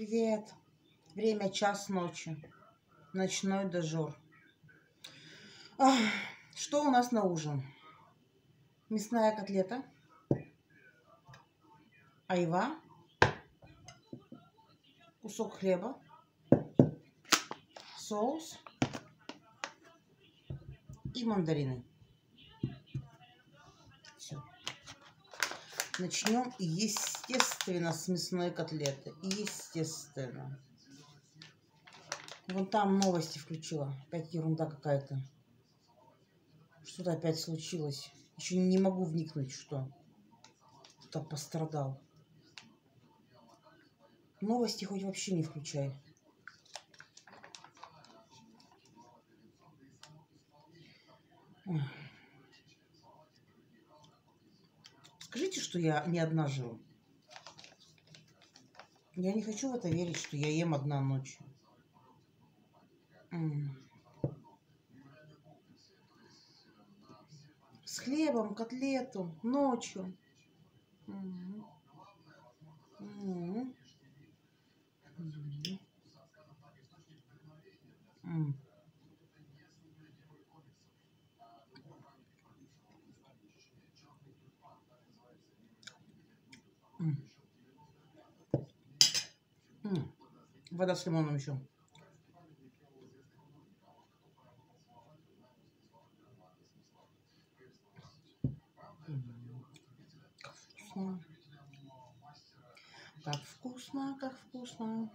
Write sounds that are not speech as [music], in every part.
Привет. Время час ночи. Ночной дожор. Ах, что у нас на ужин? Мясная котлета. Айва. Кусок хлеба. Соус. И мандарины. Все. Начнем, естественно, с мясной котлеты. Естественно. Вон там новости включила. Опять ерунда какая-то. Что-то опять случилось. Еще не могу вникнуть, что. Кто пострадал. Новости хоть вообще не включай. Скажите, что я не одна живу. Я не хочу в это верить, что я ем одна ночью. С хлебом, котлету, ночью. Вода с лимоном еще. Вкусно. Как вкусно, как вкусно.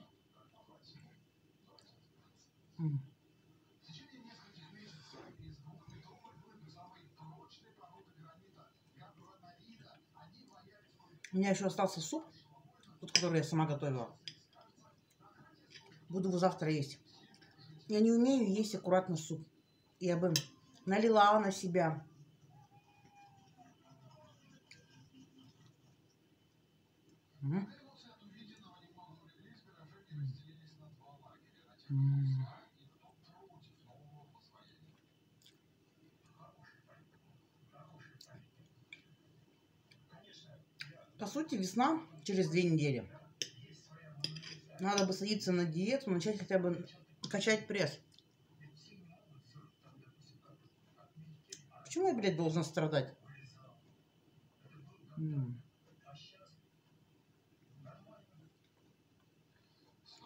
У меня еще остался суп, тот, который я сама готовила. Буду его завтра есть. Я не умею есть аккуратно суп. Я бы налила на себя. По сути, весна через две недели. Надо бы садиться на диету, начать хотя бы качать пресс. Почему я, блядь, должна страдать?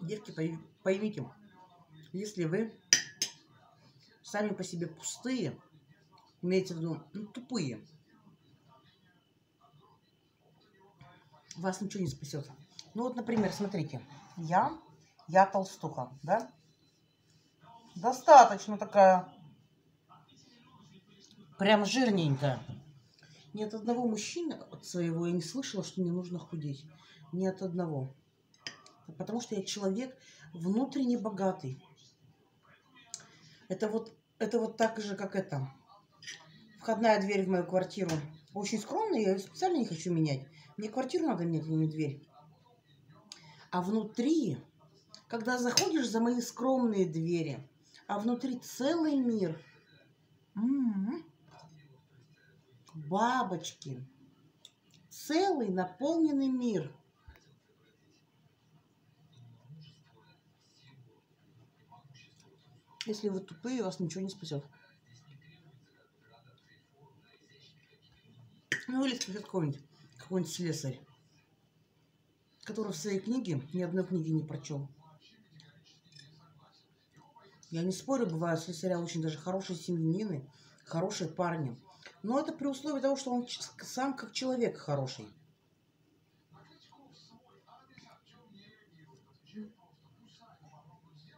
Девки, поймите, если вы сами по себе пустые, имеете в виду, ну, тупые, вас ничего не спасет. Ну вот, например, смотрите, я, я толстуха, да? Достаточно такая, прям жирненькая. Ни от одного мужчины от своего я не слышала, что мне нужно худеть. Ни от одного. Потому что я человек внутренне богатый. Это вот, это вот так же, как это. Входная дверь в мою квартиру очень скромная, я ее специально не хочу менять. Мне квартиру надо менять, а не дверь. А внутри, когда заходишь за мои скромные двери, а внутри целый мир. М-м-м. Бабочки. Целый наполненный мир. Если вы тупые, вас ничего не спасет. Ну или спасет какой-нибудь какой-нибудь слесарь который в своей книге ни одной книги не прочел. Я не спорю, бывают слесаря очень даже хорошие семьянины, хорошие парни. Но это при условии того, что он сам как человек хороший.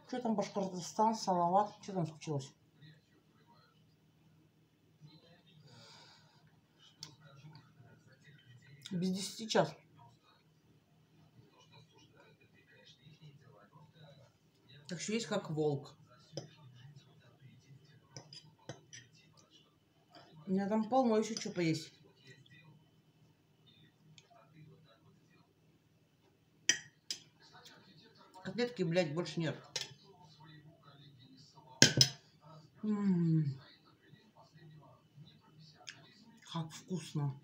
Что там Башкортостан, Салават? Что там случилось? Без десяти час. Так что есть как волк. У меня там полно еще что поесть. Котлетки, блядь, больше нет. М -м -м. Как вкусно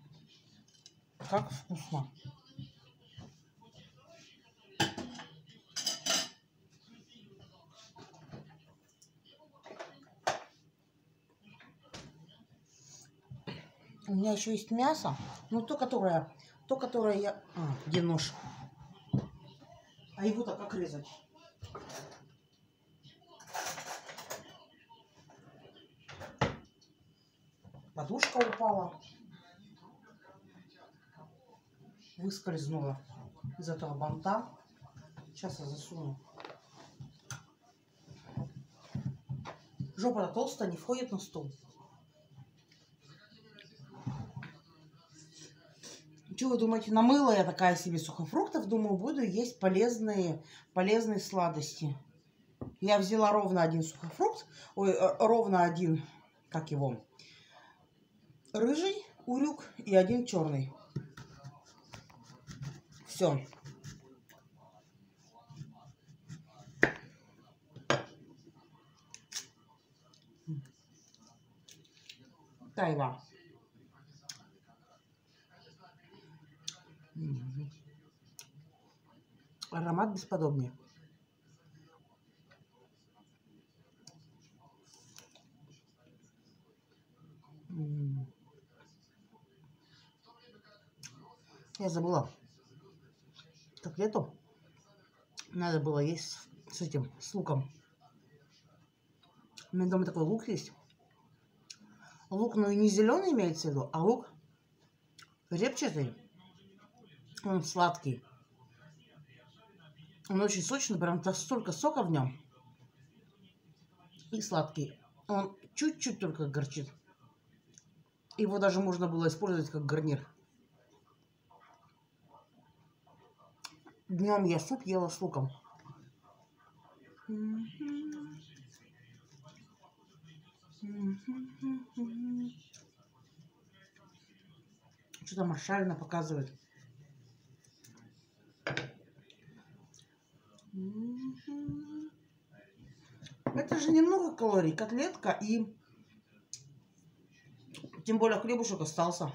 как вкусно. У меня еще есть мясо, но то, которое, то, которое я... А, где нож? А его-то как резать? Подушка упала. Выскользнула из этого банта. Сейчас я засуну. Жопа толстая, не входит на стол. Что вы думаете, намыла я такая себе сухофруктов? Думаю, буду есть полезные, полезные сладости. Я взяла ровно один сухофрукт, ой, э, ровно один, как его, рыжий урюк и один черный. Все. Тайва. Аромат бесподобный. Я забыла. Котлету надо было есть с этим, с луком. У меня дома такой лук есть. Лук, ну и не зеленый имеется в виду, а лук репчатый. Он сладкий. Он очень сочный, прям столько сока в нем. И сладкий. Он чуть-чуть только горчит. Его даже можно было использовать как гарнир. Днем я суп ела с луком. Что-то Маршалина показывает. Это же немного калорий. Котлетка и... Тем более хлебушек остался.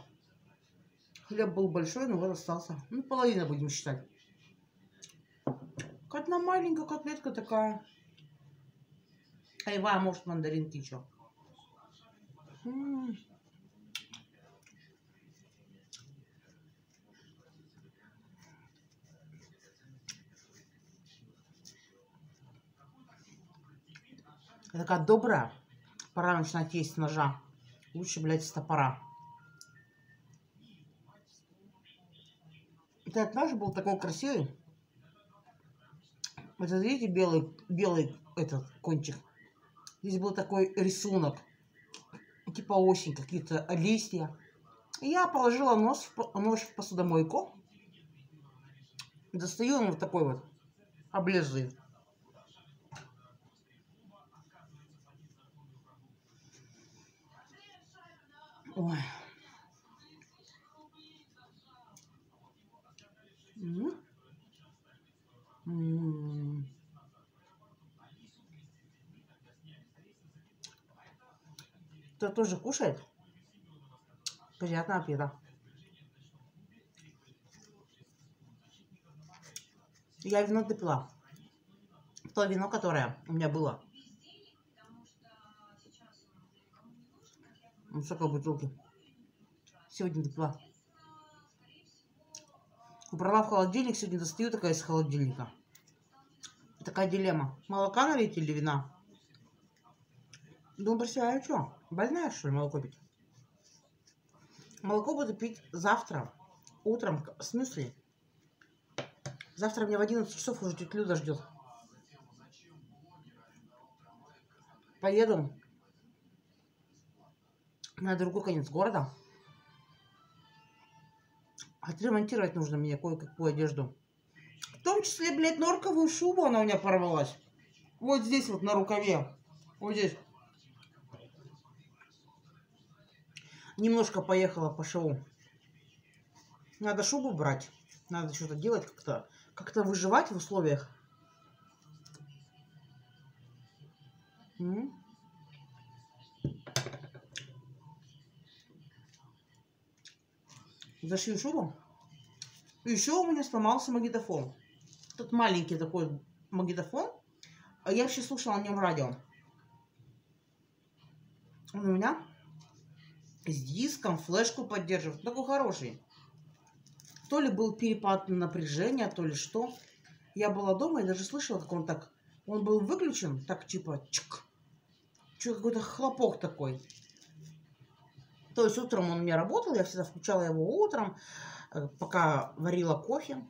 Хлеб был большой, но вот остался. Ну, половина будем считать. Одна маленькая котлетка такая. Айва, а может мандаринки что? Такая добрая. Пора начинать есть ножа. Лучше, блядь, с топора. Этот нож был такой красивый. Вот видите, белый, белый этот кончик. Здесь был такой рисунок. Типа осень, какие-то листья. Я положила нос в, нож в посудомойку. Достаю он вот такой вот, облезает. Ой. М Кто тоже кушает? Приятного аппетита. Я вино допила. То вино, которое у меня было. Высокой бутылки. Сегодня допила. Убрала в холодильник, сегодня достаю такая из холодильника. Такая дилемма. Молока налить или вина? Про себя, а что? Больная, что ли, молоко пить? Молоко буду пить завтра, утром, в смысле? Завтра меня в 11 часов уже тетя Люда ждет. Поеду на другой конец города. Отремонтировать нужно мне кое-какую одежду. В том числе, блядь, норковую шубу она у меня порвалась. Вот здесь вот на рукаве. Вот здесь. Немножко поехала по шоу. Надо шубу брать. Надо что-то делать как-то. Как-то выживать в условиях. М? зашью шубу. еще у меня сломался магнитофон. Тут маленький такой магнитофон. А я вообще слушала на нем радио. Он у меня с диском, флешку поддерживает. Такой хороший. То ли был перепад напряжения, то ли что. Я была дома и даже слышала, как он так... Он был выключен, так типа чик. Что какой-то хлопок такой. То есть утром он у меня работал, я всегда включала его утром, э, пока варила кофе.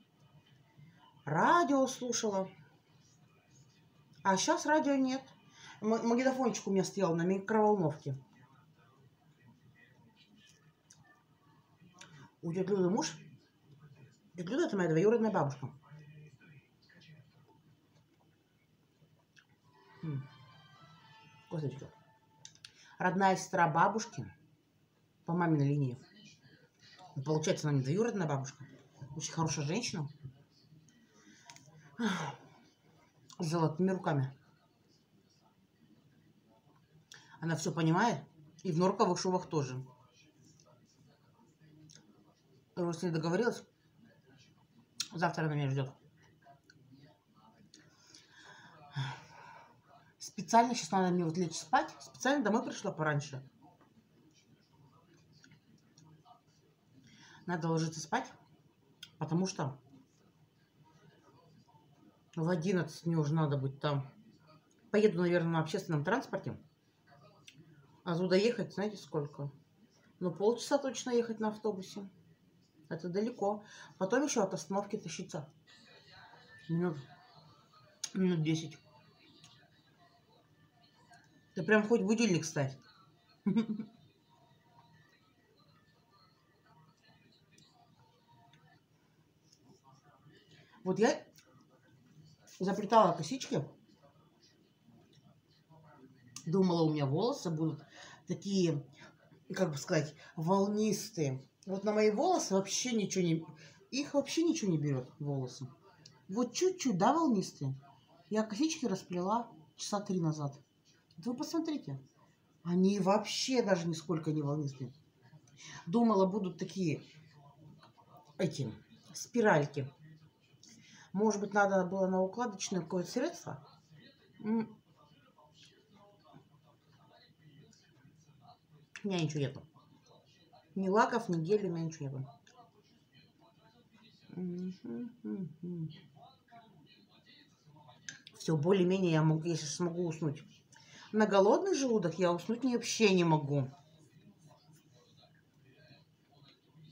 Радио слушала. А сейчас радио нет. Магнитофончик у меня стоял на микроволновке. У Люды муж. Люда это моя двоюродная бабушка. Косточка. Родная сестра бабушки по маминой линии. Ну, получается, она не двоюродная бабушка. Очень хорошая женщина. С золотыми руками. Она все понимает. И в норковых шубах тоже. Уже с ней договорилась. Завтра она меня ждет. Специально сейчас надо мне вот лечь спать. Специально домой пришла пораньше. Надо ложиться спать, потому что в 11 мне уже надо быть там. Поеду, наверное, на общественном транспорте. А туда ехать, знаете, сколько? Ну, полчаса точно ехать на автобусе. Это далеко. Потом еще от остановки тащиться. Минут, минут 10. Ты прям хоть будильник ставь. [laughs] Вот я заплетала косички. Думала, у меня волосы будут такие, как бы сказать, волнистые. Вот на мои волосы вообще ничего не... Их вообще ничего не берет, волосы. Вот чуть-чуть, да, волнистые? Я косички расплела часа три назад. вы посмотрите. Они вообще даже нисколько не волнистые. Думала, будут такие эти спиральки. Может быть, надо было на укладочное какое-то средство? У меня ничего нету. Ни лаков, ни гелей, у меня ничего нету. Все, более-менее я, могу, сейчас смогу уснуть. На голодный желудок я уснуть вообще не могу.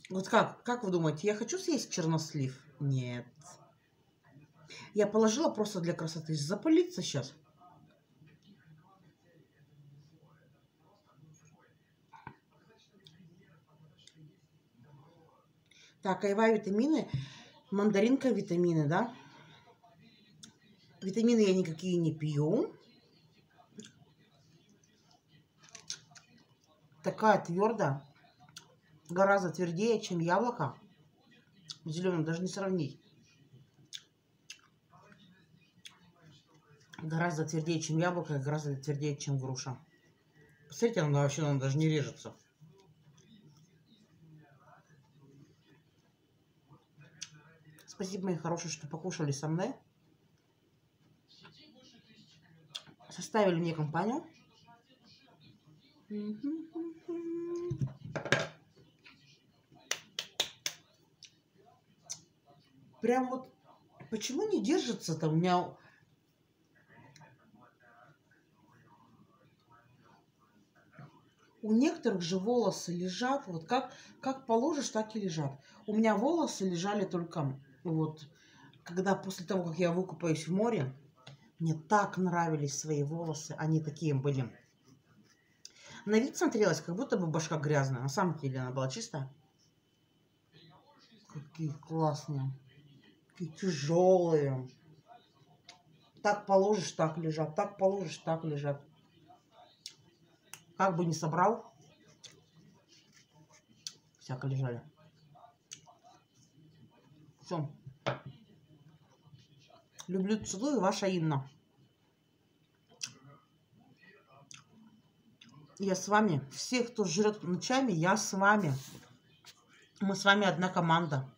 Вот как? Как вы думаете, я хочу съесть чернослив? Нет. Я положила просто для красоты. Запалиться сейчас. Так, айва витамины. Мандаринка витамины, да? Витамины я никакие не пью. Такая твердая. Гораздо твердее, чем яблоко. Зеленым даже не сравнить. Гораздо твердее, чем яблоко, гораздо твердее, чем груша. Посмотрите, она вообще она даже не режется. Спасибо, мои хорошие, что покушали со мной. Составили мне компанию. Прям вот почему не держится-то у меня у некоторых же волосы лежат, вот как, как положишь, так и лежат. У меня волосы лежали только вот, когда после того, как я выкупаюсь в море, мне так нравились свои волосы, они такие были. На вид смотрелась, как будто бы башка грязная, на самом деле она была чистая. Какие классные, какие тяжелые. Так положишь, так лежат, так положишь, так лежат. Как бы не собрал, всяко лежали. Все. Люблю, целую, ваша Инна. Я с вами. Все, кто жрет ночами, я с вами. Мы с вами одна команда.